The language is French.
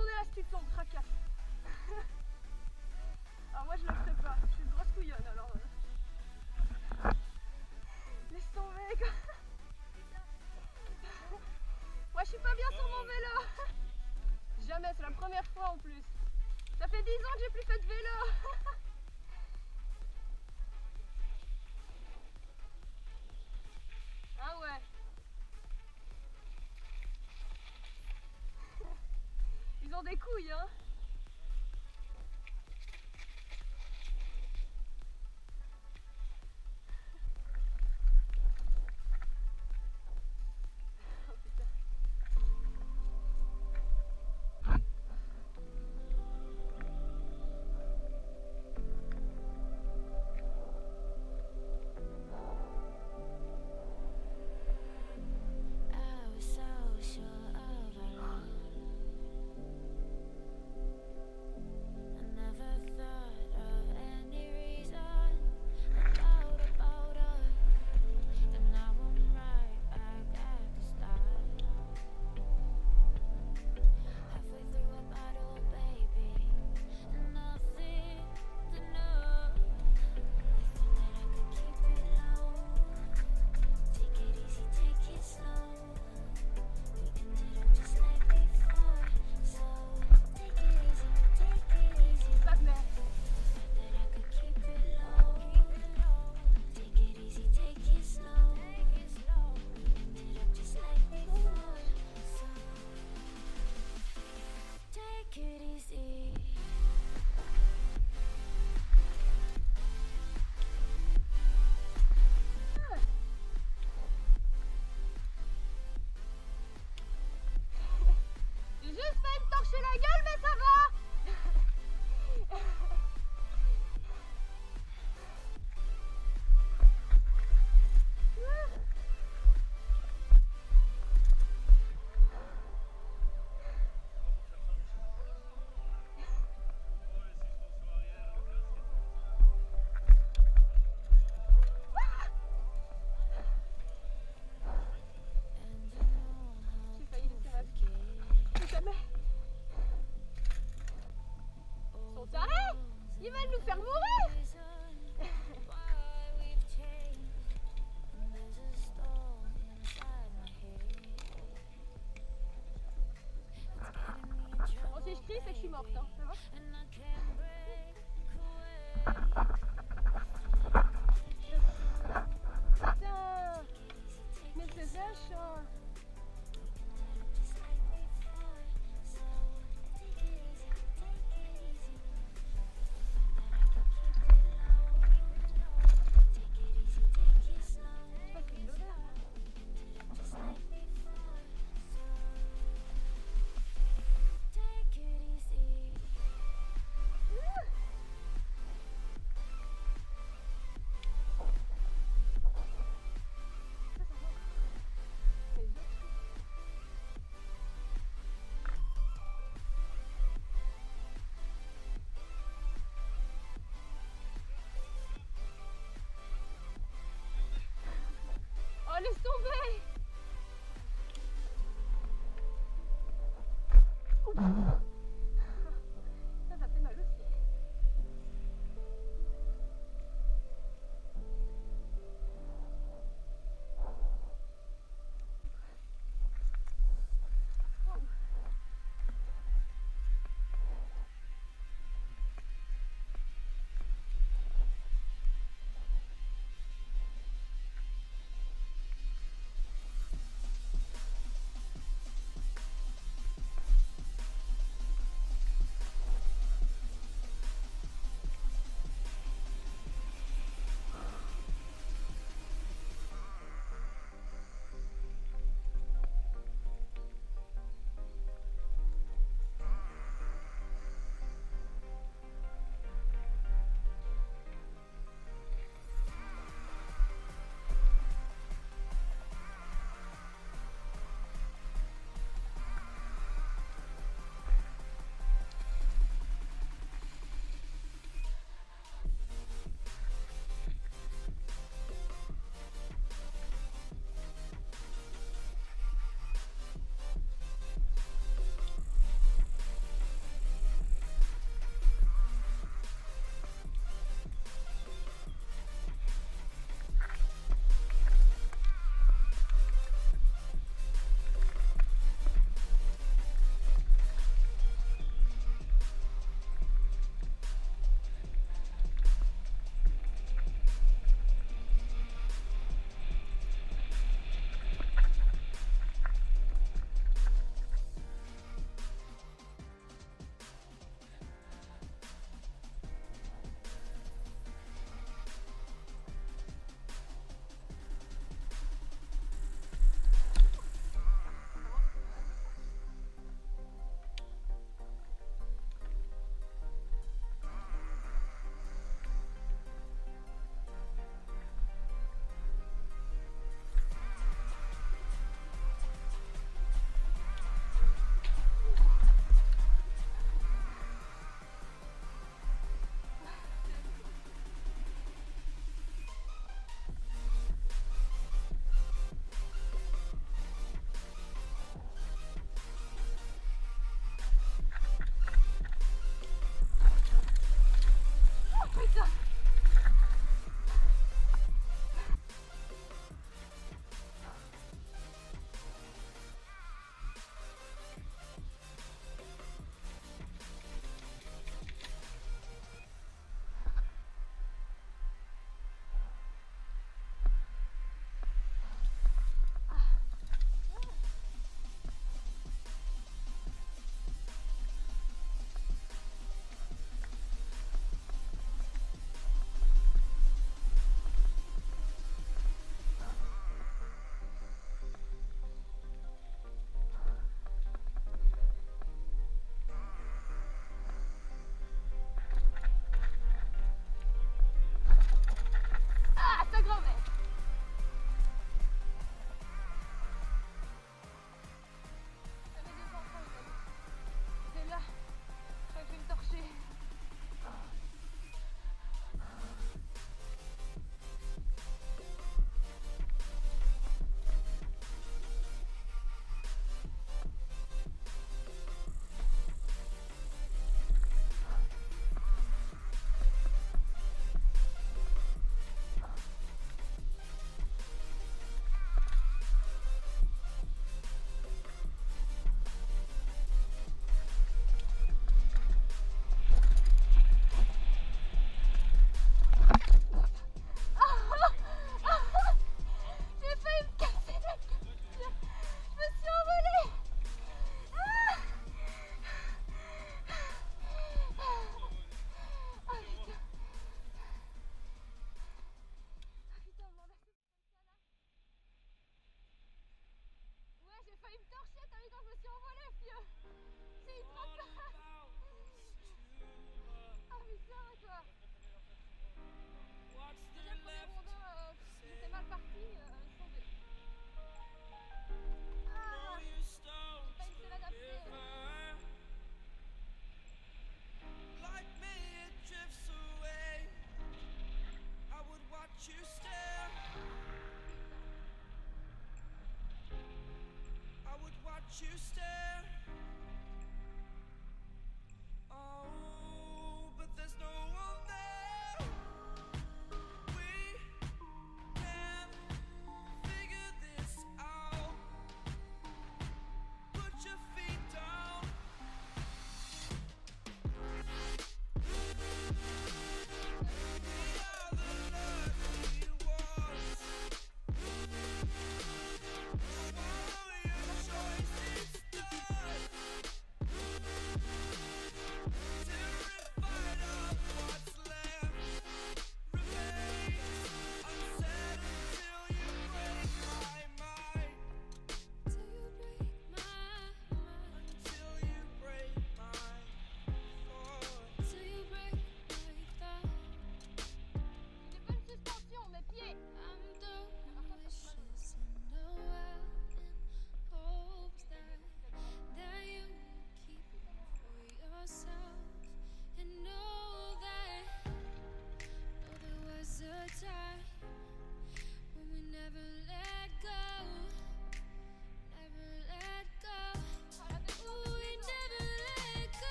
laisse, tu tombes, tracasse. alors moi je le ferai pas, je suis une grosse couillonne alors. euh. Laisse tomber quoi. Moi je suis pas bien sur mon vélo. Jamais, c'est la première fois en plus. Ça fait 10 ans que j'ai plus fait de vélo. Des couilles hein. minutes et je suis morte. Hein. Putain Mais c'est hein.